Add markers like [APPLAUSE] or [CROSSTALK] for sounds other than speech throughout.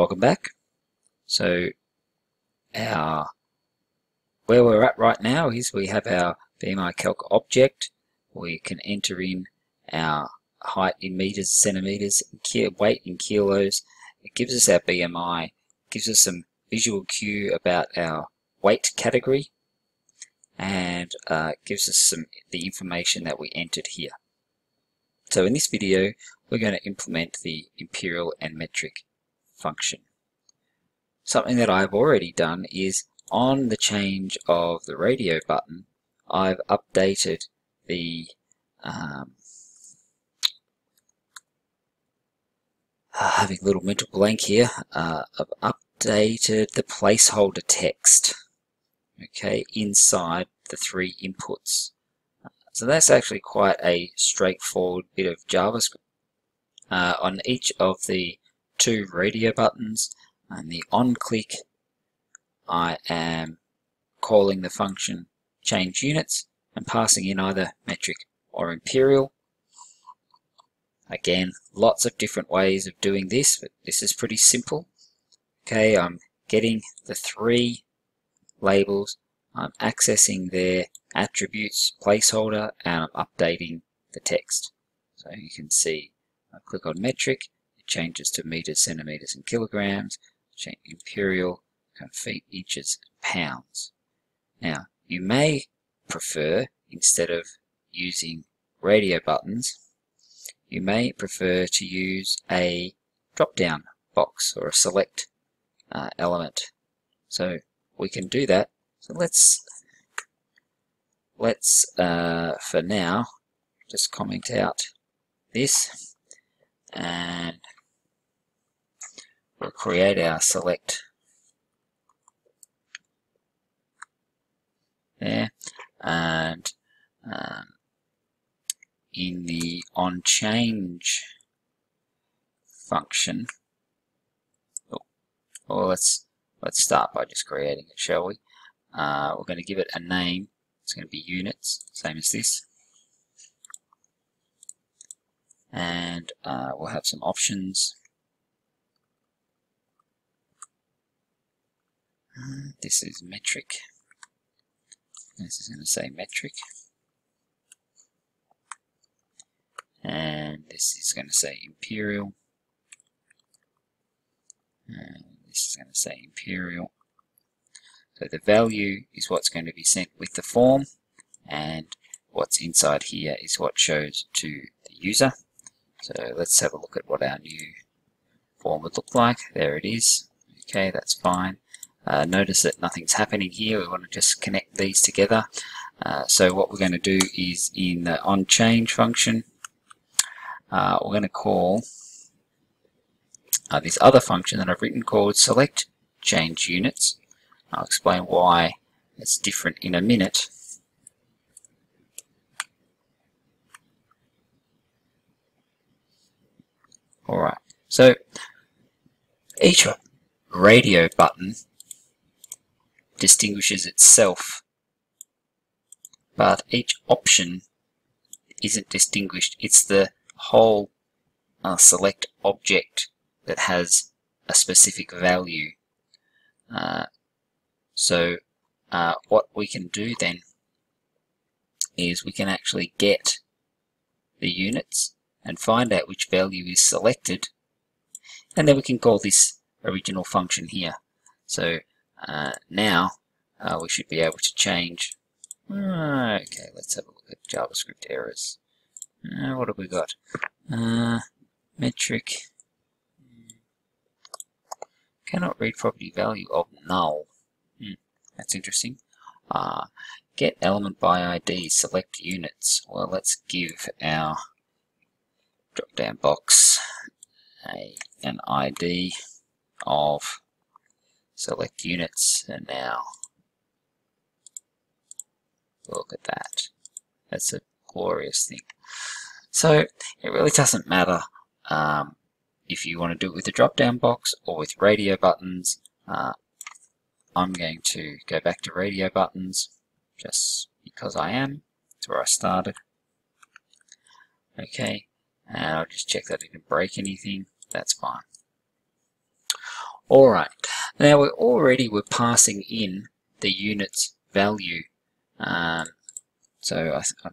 Welcome back. So our where we're at right now is we have our BMI calc object. We can enter in our height in meters, centimeters, weight in kilos. It gives us our BMI, gives us some visual cue about our weight category, and uh, gives us some the information that we entered here. So in this video, we're going to implement the imperial and metric function. Something that I've already done is on the change of the radio button, I've updated the um, having a little mental blank here. Uh, I've updated the placeholder text okay inside the three inputs. So that's actually quite a straightforward bit of JavaScript. Uh, on each of the two radio buttons and the on click I am calling the function change units and passing in either metric or imperial. Again, lots of different ways of doing this, but this is pretty simple. Okay, I'm getting the three labels, I'm accessing their attributes placeholder, and I'm updating the text. So you can see, I click on metric, changes to meters, centimeters, and kilograms, imperial, feet, inches, pounds. Now, you may prefer, instead of using radio buttons, you may prefer to use a drop-down box or a select uh, element. So we can do that. So let's let's uh, for now just comment out this and create our select. There and um, in the on change function oh, well let's let's start by just creating it shall we? Uh, we're going to give it a name. It's going to be units same as this. And uh, we'll have some options this is metric this is going to say metric. And this is going to say imperial. And this is going to say imperial. So the value is what's going to be sent with the form and what's inside here is what shows to the user. So let's have a look at what our new form would look like. There it is. Okay, that's fine. Uh, notice that nothing's happening here. We want to just connect these together. Uh, so what we're going to do is in the onChange function, uh, we're going to call uh, this other function that I've written called select change units. I'll explain why it's different in a minute. Alright, so each radio button distinguishes itself, but each option isn't distinguished. It's the whole uh, select object that has a specific value. Uh, so uh, what we can do then is we can actually get the units and find out which value is selected and then we can call this original function here. So uh, now uh, we should be able to change. Okay, let's have a look at JavaScript errors. Uh, what have we got? Uh, metric cannot read property value of null. Hmm, that's interesting. Uh, get element by ID, select units. Well, let's give our drop-down box a, an ID of select units and now look at that. That's a glorious thing. So it really doesn't matter um, if you want to do it with the drop down box or with radio buttons uh, I'm going to go back to radio buttons just because I am. That's where I started. Okay and I'll just check that it didn't break anything. That's fine Alright, now we're already we're passing in the units value. Um, so I, th I,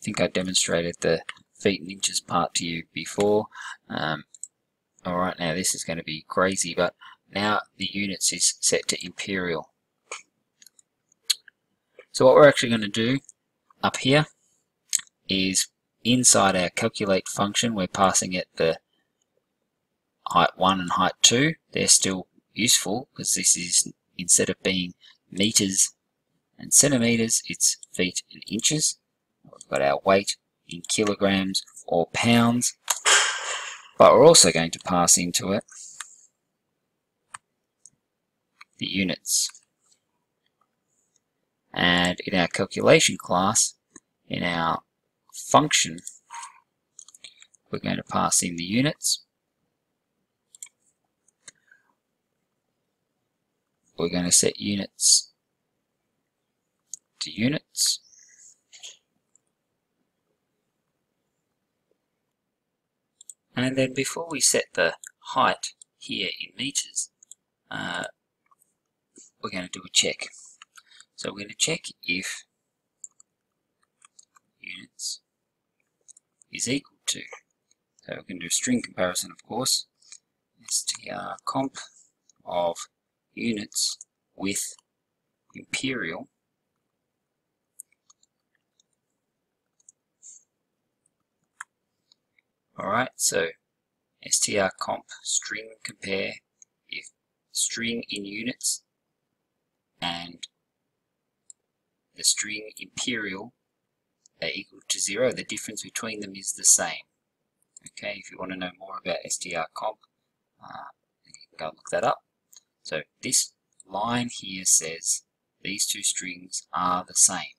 think I demonstrated the feet and inches part to you before. Um, Alright, now this is going to be crazy, but now the units is set to imperial. So what we're actually going to do up here is inside our calculate function, we're passing it the height 1 and height 2. They're still useful because this is, instead of being meters and centimeters, it's feet and inches. We've got our weight in kilograms or pounds. But we're also going to pass into it the units. And in our calculation class, in our function, we're going to pass in the units. We're going to set units to units. And then before we set the height here in meters, uh, we're going to do a check. So we're going to check if units is equal to, so we can do a string comparison of course, str comp of units with imperial Alright, so str comp string compare if string in units and the string imperial are equal to zero, the difference between them is the same. Okay, if you want to know more about strcomp, uh, you can go look that up. So this line here says these two strings are the same.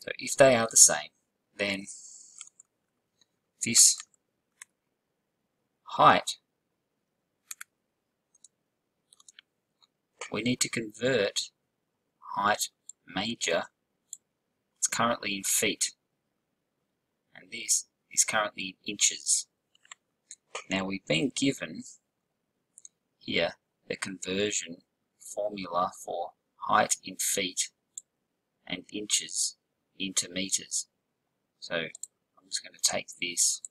So if they are the same, then this height, we need to convert height major, it's currently in feet, and this is currently in inches. Now we've been given here the conversion formula for height in feet and inches into meters. So I'm just going to take this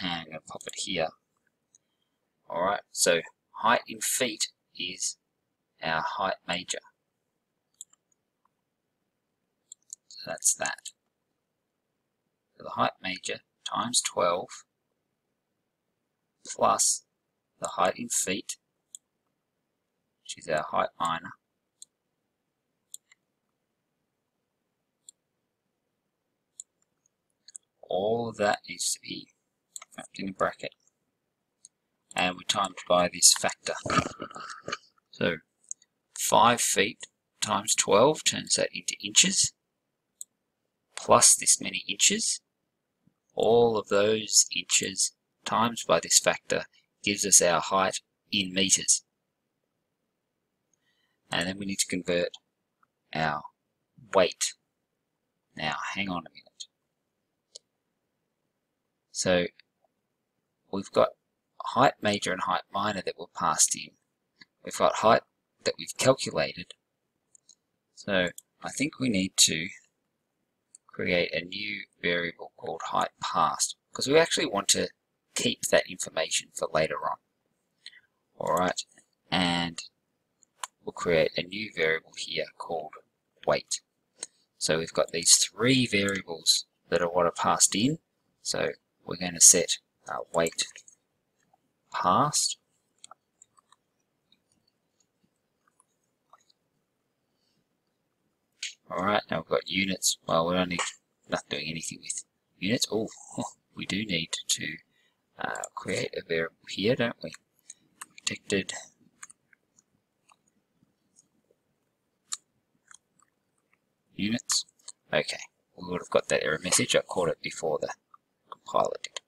and I'm going to pop it here. Alright, so height in feet is our height major. So that's that. So the height major times 12 plus the height in feet, which is our height minor, all of that needs to be wrapped in a bracket and we times by this factor. So 5 feet times 12 turns that into inches, plus this many inches. All of those inches times by this factor gives us our height in meters. And then we need to convert our weight. Now, hang on a minute. So, we've got height major and height minor that were passed in. We've got height that we've calculated. So I think we need to create a new variable called height passed because we actually want to keep that information for later on. Alright, and we'll create a new variable here called weight. So we've got these three variables that are what are passed in. So we're going to set uh, weight passed Alright, now we've got units. Well, we're only not doing anything with units. Oh, [LAUGHS] we do need to uh, create a variable here, don't we? Protected units. Okay, we would have got that error message. I caught it before the compiler did.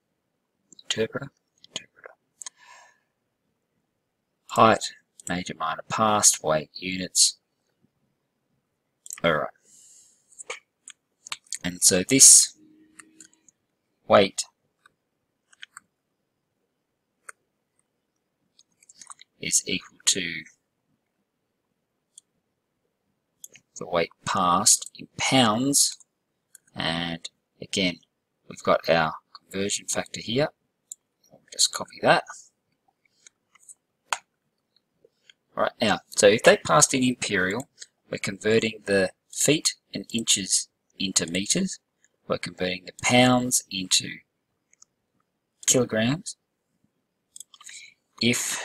Interpreter, interpreter. Height, major, minor, passed, weight, units, Alright. And so this weight is equal to the weight passed in pounds. And again we've got our conversion factor here. Will just copy that. Right now so if they passed in imperial we're converting the feet and inches into meters. We're converting the pounds into kilograms. If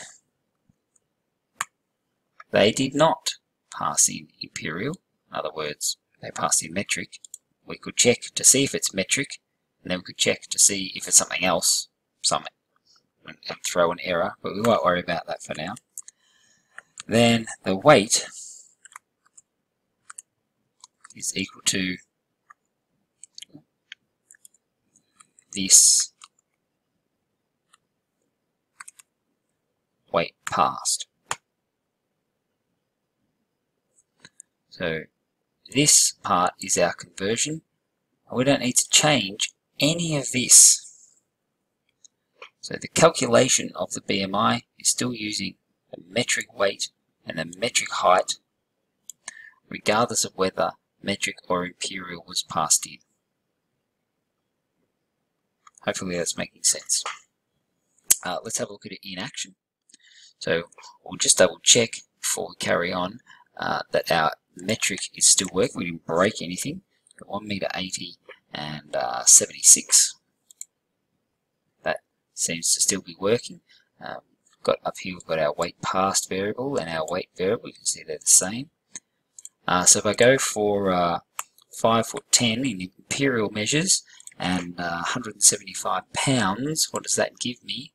they did not pass in imperial, in other words, they pass in metric, we could check to see if it's metric, and then we could check to see if it's something else, some, and, and throw an error, but we won't worry about that for now. Then the weight is equal to this weight passed. So this part is our conversion. We don't need to change any of this. So the calculation of the BMI is still using the metric weight and the metric height, regardless of whether metric or imperial was passed in. Hopefully that's making sense. Uh, let's have a look at it in action. So we'll just double check before we carry on uh, that our metric is still working. We didn't break anything. Got 1 meter 80 and uh, 76. That seems to still be working. Um, got up here we've got our weight passed variable and our weight variable. You can see they're the same. Uh, so if I go for uh, 5 foot 10 in imperial measures and uh, 175 pounds, what does that give me?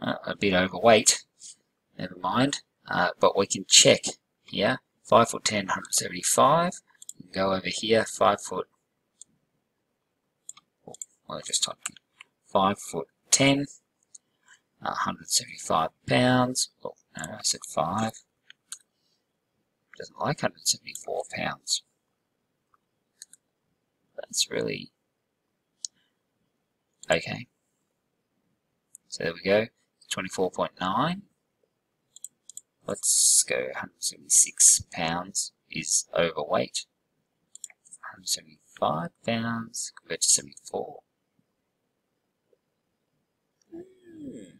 Uh, a bit overweight, never mind. Uh, but we can check here 5 foot 10, 175. Go over here, 5 foot, oh, well, I just typed 5 foot 10, 175 pounds. Oh, no, I said 5. Doesn't like 174 pounds. That's really okay. So there we go, 24.9 let's go 176 pounds is overweight. 175 pounds compared to 74. Hmm.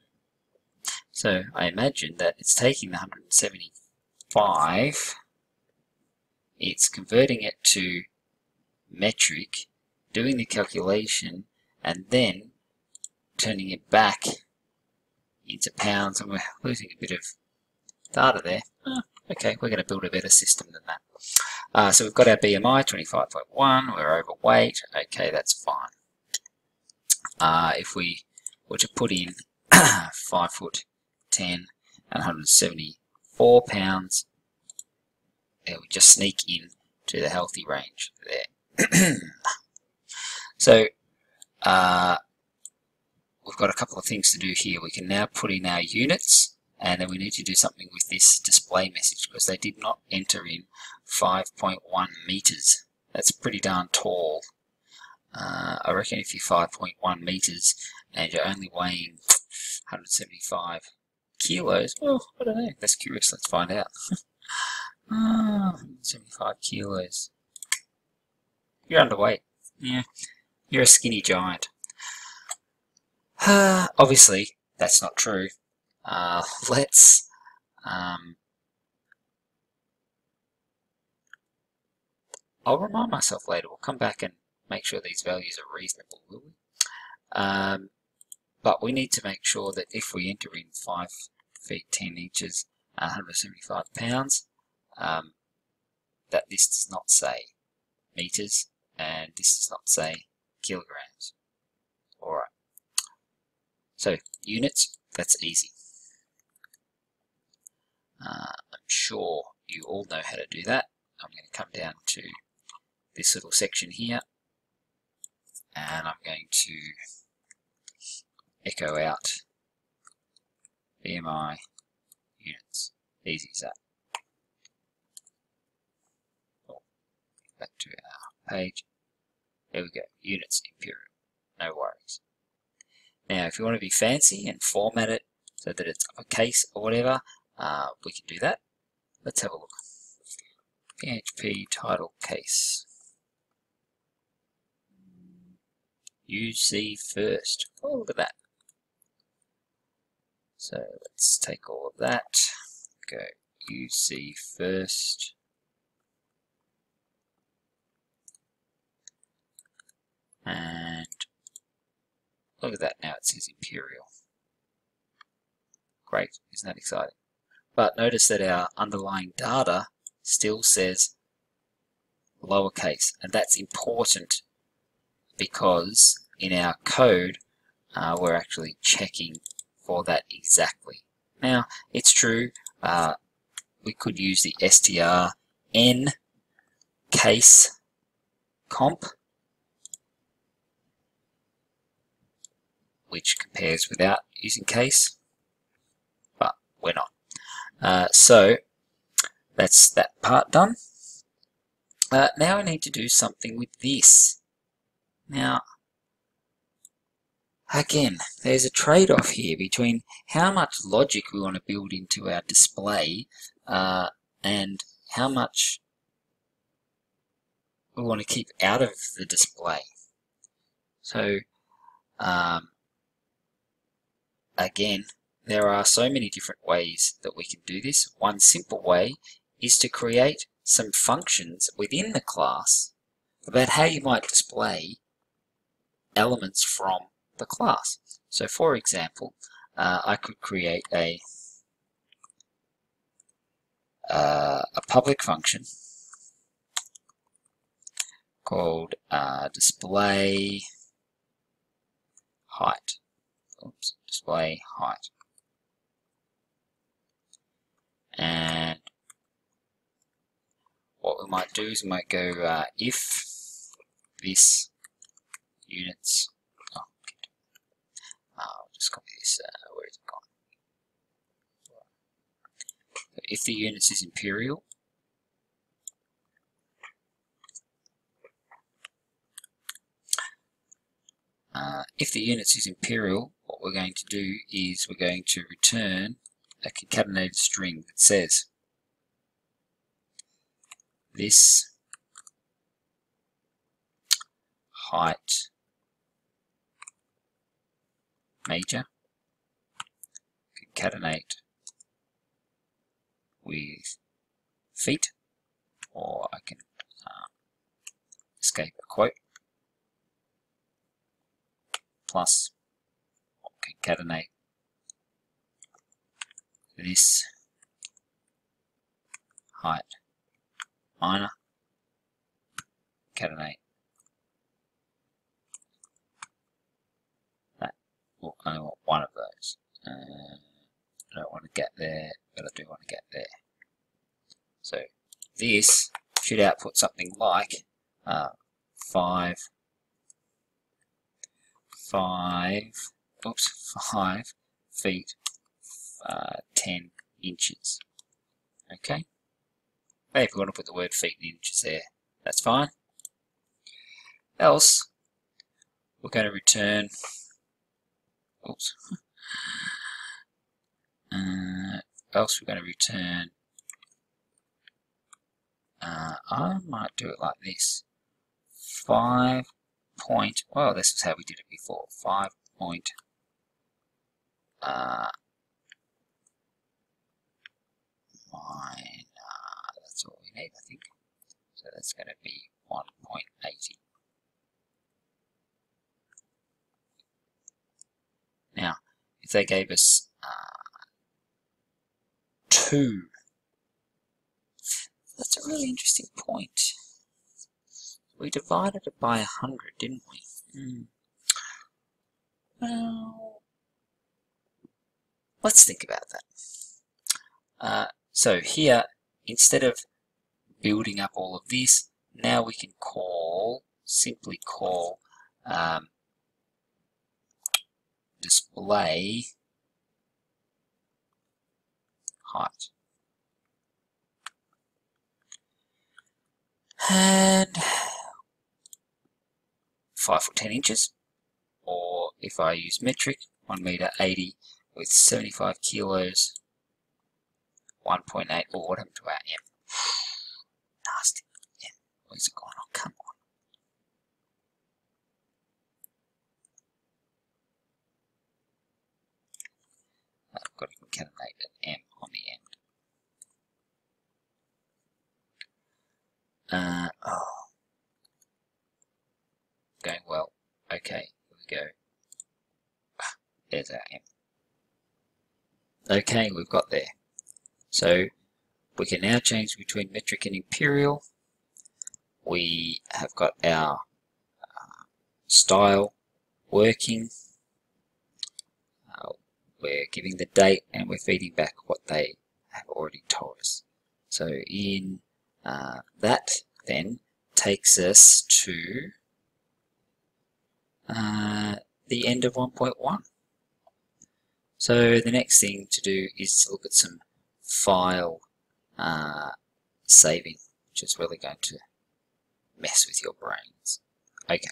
So I imagine that it's taking the 175, it's converting it to metric, doing the calculation, and then turning it back into pounds, and we're losing a bit of data there. Oh, okay, we're going to build a better system than that. Uh, so we've got our BMI, 25.1, we're overweight, okay, that's fine. Uh, if we were to put in [COUGHS] 5 foot 10 and 174 pounds, it would just sneak in to the healthy range there. [COUGHS] so, uh, we've got a couple of things to do here. We can now put in our units and then we need to do something with this display message because they did not enter in 5.1 meters. That's pretty darn tall. Uh, I reckon if you're 5.1 meters and you're only weighing 175 kilos, well, I don't know. That's curious. Let's find out. [LAUGHS] uh, 175 kilos. You're underweight. Yeah, you're a skinny giant. Uh, [SIGHS] obviously, that's not true. Uh, [LAUGHS] let's um, I'll remind myself later. We'll come back and make sure these values are reasonable, will we? Um, but we need to make sure that if we enter in 5 feet 10 inches, 175 pounds, um, that this does not say meters and this does not say kilograms. Alright. So, units, that's easy. Uh, I'm sure you all know how to do that. I'm going to come down to this little section here and I'm going to echo out BMI units. Easy as that. Oh, back to our page. There we go. Units imperial. No worries. Now, if you want to be fancy and format it so that it's uppercase or whatever, uh, we can do that. Let's have a look. PHP title case. UC first. Oh, look at that. So let's take all of that, go UC first. And look at that now, it says Imperial. Great, isn't that exciting? But notice that our underlying data still says lowercase, and that's important because in our code uh, we're actually checking for that exactly. Now, it's true, uh, we could use the str n case comp, which compares without using case, but we're not. Uh, so, that's that part done. Uh, now I need to do something with this. Now, again, there's a trade-off here between how much logic we want to build into our display uh, and how much we want to keep out of the display. So, um, again, there are so many different ways that we can do this. One simple way is to create some functions within the class about how you might display elements from the class. So for example, uh, I could create a uh, a public function called uh, display height. Oops, display height. And what we might do is we might go uh, if this units oh I'll just copy this, uh, where is it gone? If the units is imperial, uh, if the units is imperial, what we're going to do is we're going to return a concatenated string that says this height major, concatenate with feet, or I can uh, escape a quote, plus concatenate this height minor, concatenate well, I want one of those. Uh, I don't want to get there, but I do want to get there. So this should output something like uh, five, five, oops, [LAUGHS] five feet, uh, ten inches. Okay. If we want to put the word feet in inches there, that's fine. Else, we're going to return Oops. [LAUGHS] uh, else we're going to return. Uh, I might do it like this. Five point. Well, this is how we did it before. Five point. Uh, mine. Uh, that's all we need, I think. So that's going to be 1.80. Now, if they gave us uh, 2, that's a really interesting point. We divided it by 100, didn't we? Mm. Well, let's think about that. Uh, so here, instead of building up all of this, now we can call, simply call um, display height. And 5 foot 10 inches, or if I use metric, 1 meter 80 with 75 kilos 1.8. or what happened to our M? [SIGHS] Nasty. M. Where's it gone? Oh, come on. I've got to concatenate an M on the end. Uh, oh. Going well. Okay, here we go. There's our M. Okay, we've got there. So we can now change between metric and imperial. We have got our uh, style working. Uh, we're giving the date and we're feeding back what they have already told us. So in uh, that then takes us to uh, the end of 1.1. So the next thing to do is to look at some file uh, saving, which is really going to mess with your brains. Okay.